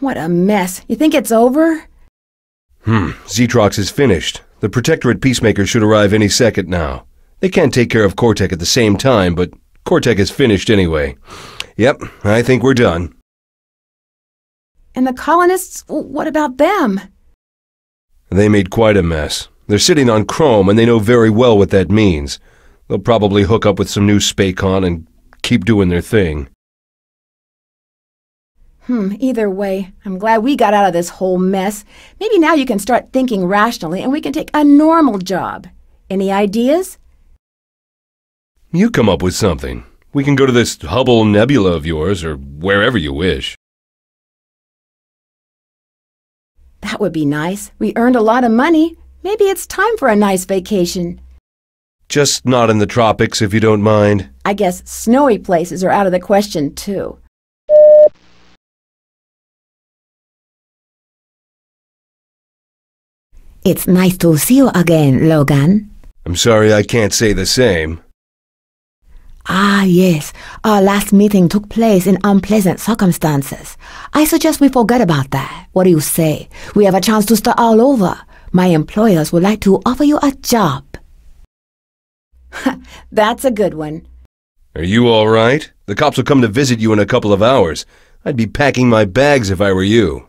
What a mess. You think it's over? Hmm, Zetrox is finished. The Protectorate Peacemaker should arrive any second now. They can't take care of Cortec at the same time, but Cortec is finished anyway. Yep, I think we're done. And the colonists, what about them? They made quite a mess. They're sitting on Chrome, and they know very well what that means. They'll probably hook up with some new Spacon and keep doing their thing. Hmm, either way, I'm glad we got out of this whole mess. Maybe now you can start thinking rationally and we can take a normal job. Any ideas? You come up with something. We can go to this Hubble Nebula of yours, or wherever you wish. That would be nice. We earned a lot of money. Maybe it's time for a nice vacation. Just not in the tropics, if you don't mind. I guess snowy places are out of the question, too. It's nice to see you again, Logan. I'm sorry I can't say the same. Ah, yes. Our last meeting took place in unpleasant circumstances. I suggest we forget about that. What do you say? We have a chance to start all over. My employers would like to offer you a job. That's a good one. Are you all right? The cops will come to visit you in a couple of hours. I'd be packing my bags if I were you.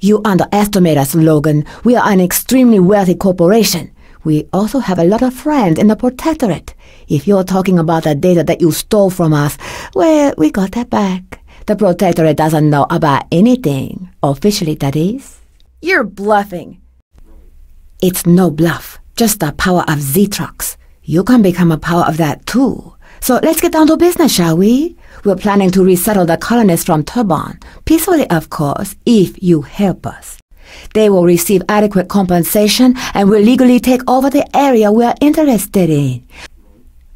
You underestimate us, Logan. We are an extremely wealthy corporation. We also have a lot of friends in the Protectorate. If you're talking about the data that you stole from us, well, we got that back. The Protectorate doesn't know about anything. Officially, that is. You're bluffing. It's no bluff, just the power of Zetrox. You can become a power of that too. So let's get down to business, shall we? We're planning to resettle the colonists from Turban, peacefully of course, if you help us. They will receive adequate compensation and will legally take over the area we're interested in.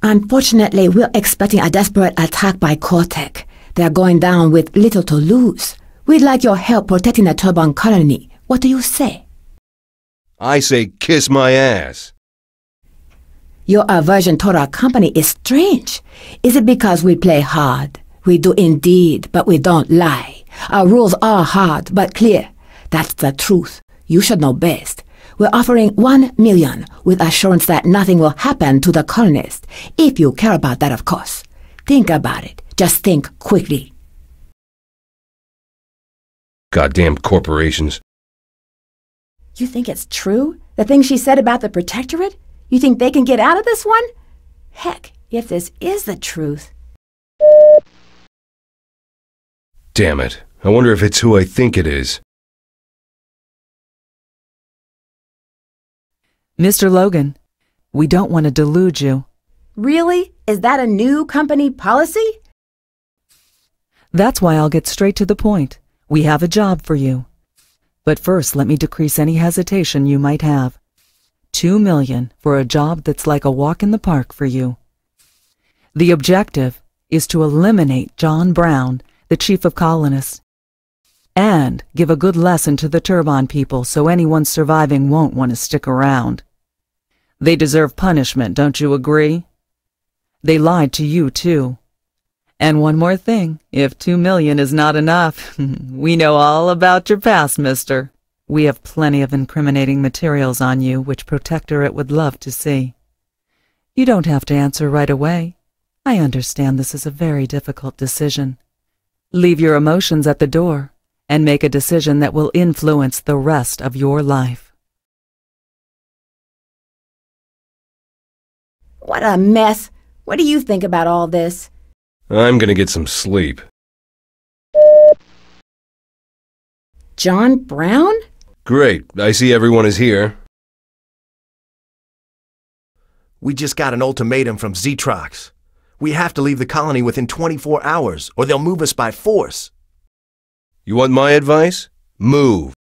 Unfortunately, we're expecting a desperate attack by Cortec. They're going down with little to lose. We'd like your help protecting the Turban colony. What do you say? I say kiss my ass. Your aversion toward our company is strange. Is it because we play hard? We do indeed, but we don't lie. Our rules are hard, but clear. That's the truth. You should know best. We're offering one million with assurance that nothing will happen to the colonists. If you care about that, of course. Think about it. Just think quickly. Goddamn corporations. You think it's true? The thing she said about the Protectorate? You think they can get out of this one? Heck, if this is the truth. Damn it. I wonder if it's who I think it is. Mr. Logan, we don't want to delude you. Really? Is that a new company policy? That's why I'll get straight to the point. We have a job for you. But first, let me decrease any hesitation you might have. Two million for a job that's like a walk in the park for you. The objective is to eliminate John Brown, the chief of colonists, and give a good lesson to the Turban people so anyone surviving won't want to stick around. They deserve punishment, don't you agree? They lied to you, too. And one more thing, if two million is not enough, we know all about your past, mister. We have plenty of incriminating materials on you which Protectorate would love to see. You don't have to answer right away. I understand this is a very difficult decision. Leave your emotions at the door and make a decision that will influence the rest of your life. What a mess. What do you think about all this? I'm gonna get some sleep. John Brown? Great. I see everyone is here. We just got an ultimatum from Zetrox. We have to leave the colony within 24 hours, or they'll move us by force. You want my advice? Move.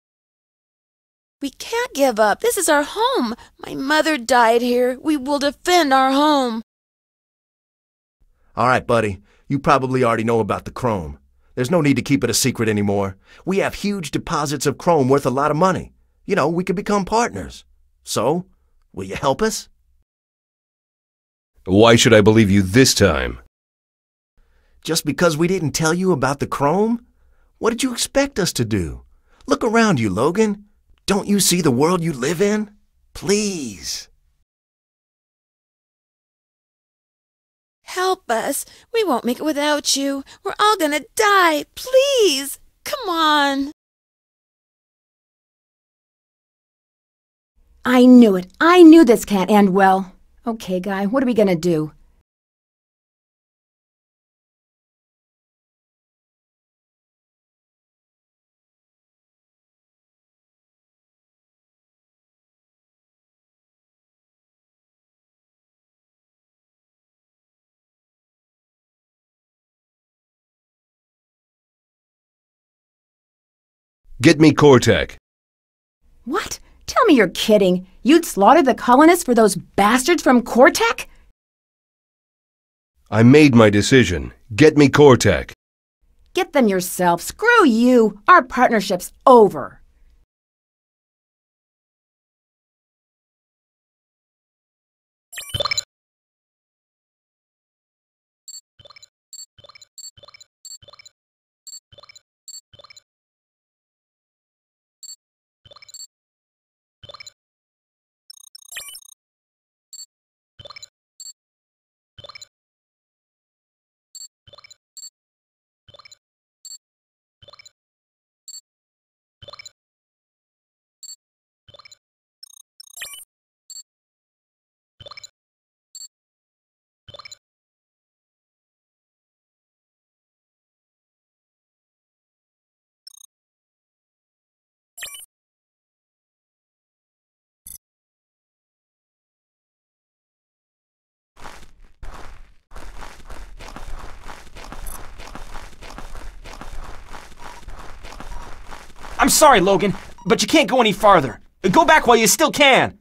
We can't give up. This is our home. My mother died here. We will defend our home. All right, buddy. You probably already know about the chrome. There's no need to keep it a secret anymore. We have huge deposits of chrome worth a lot of money. You know, we could become partners. So, will you help us? Why should I believe you this time? Just because we didn't tell you about the chrome? What did you expect us to do? Look around you, Logan. Don't you see the world you live in? Please. Help us. We won't make it without you. We're all gonna die. Please. Come on. I knew it. I knew this can't end well. Okay, Guy, what are we gonna do? Get me Cortec. What? Tell me you're kidding. You'd slaughter the colonists for those bastards from Cortec? I made my decision. Get me Cortec. Get them yourself. Screw you. Our partnership's over. I'm sorry, Logan, but you can't go any farther. Go back while you still can.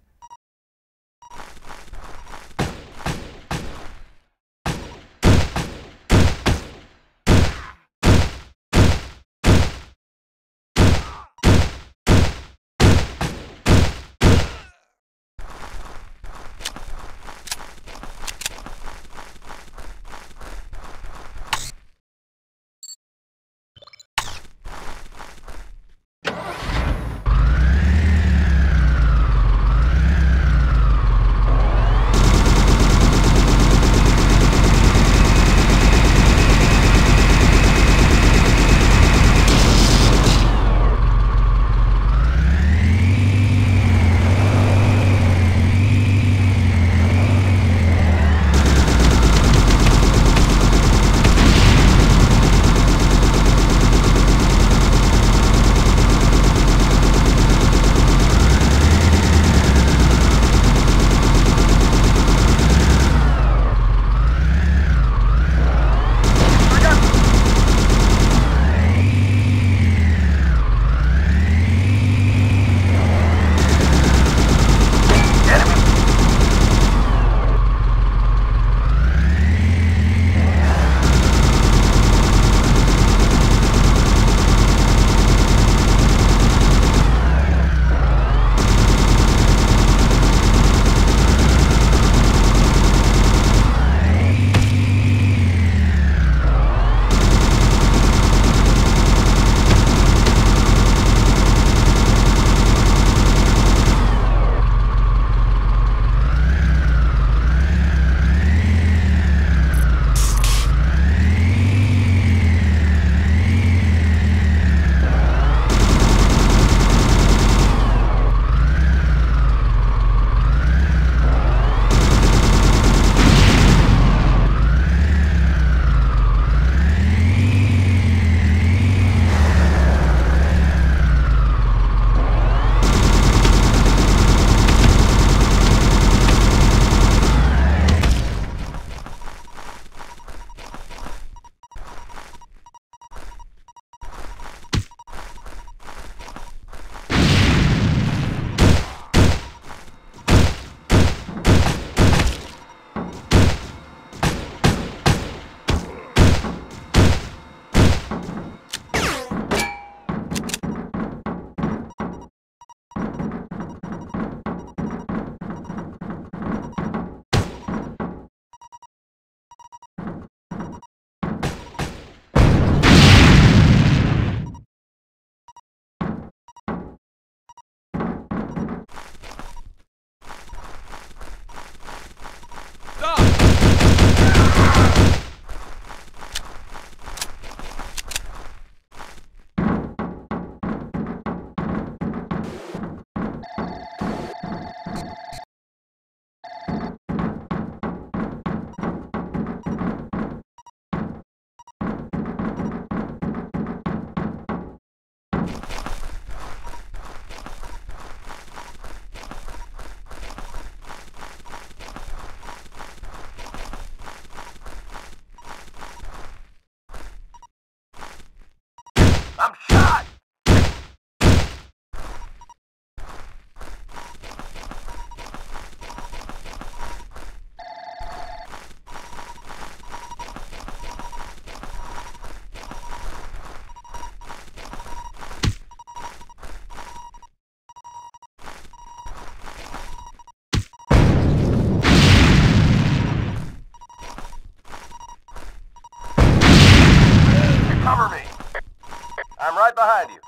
Right behind you.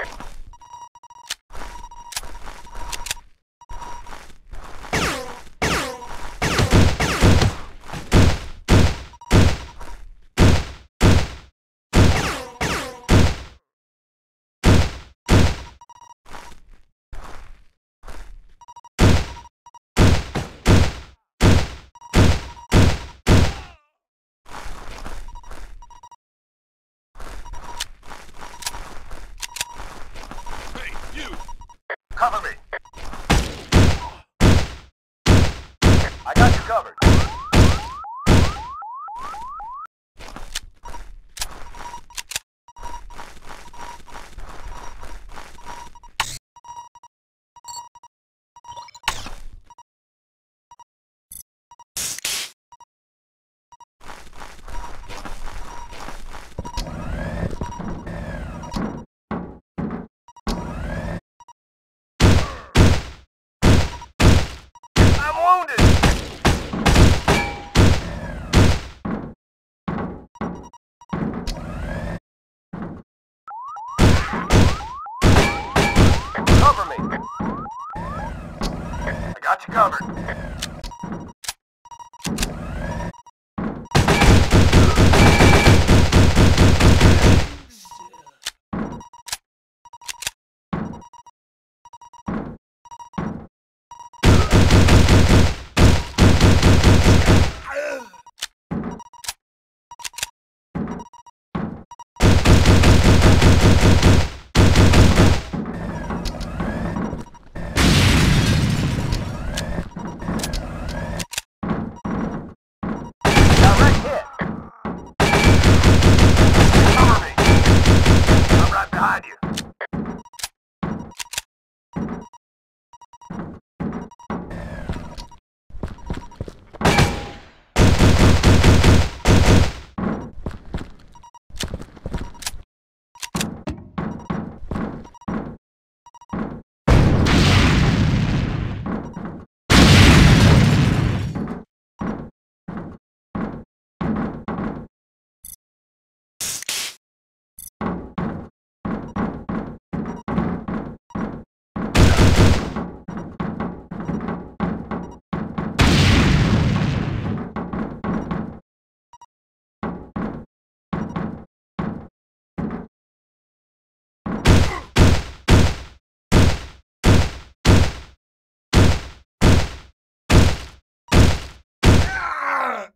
Cover me. I got you covered. Got you covered. Ah!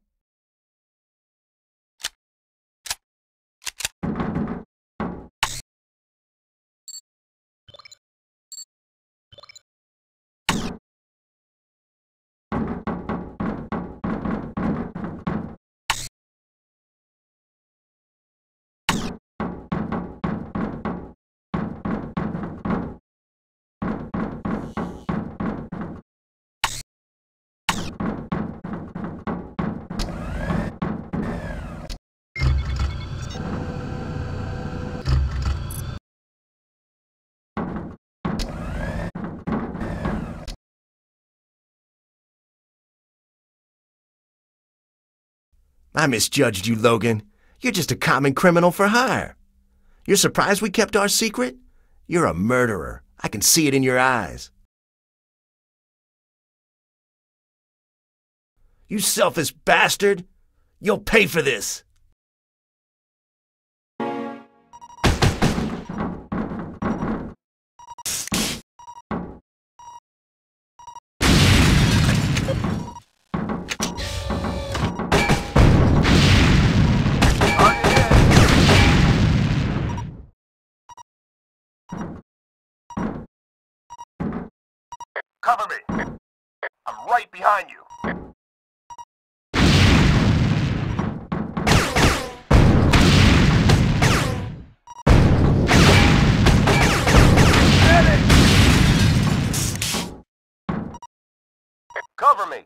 I misjudged you, Logan. You're just a common criminal for hire. You're surprised we kept our secret? You're a murderer. I can see it in your eyes. You selfish bastard! You'll pay for this! Cover me. I'm right behind you. Cover me.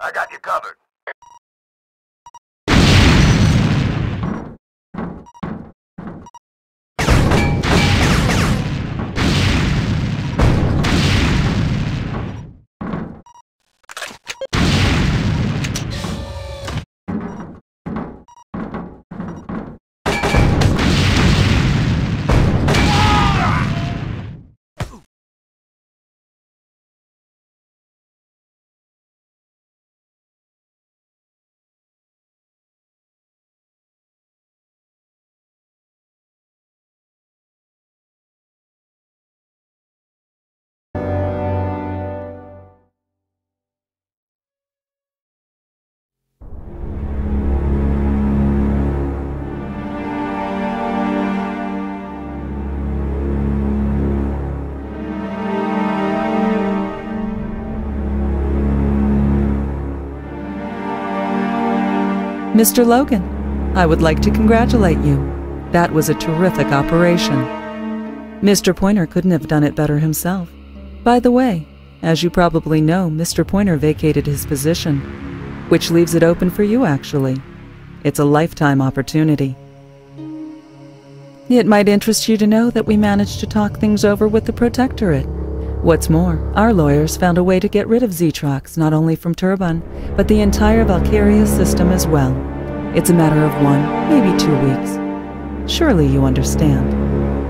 I got you covered. Mr. Logan, I would like to congratulate you. That was a terrific operation. Mr. Pointer couldn't have done it better himself. By the way, as you probably know, Mr. Pointer vacated his position, which leaves it open for you actually. It's a lifetime opportunity. It might interest you to know that we managed to talk things over with the Protectorate. What's more, our lawyers found a way to get rid of Zetrox not only from Turbine, but the entire Valkyria system as well. It's a matter of one, maybe two weeks. Surely you understand.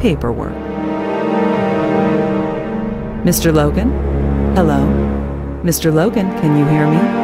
Paperwork. Mr. Logan? Hello? Mr. Logan, can you hear me?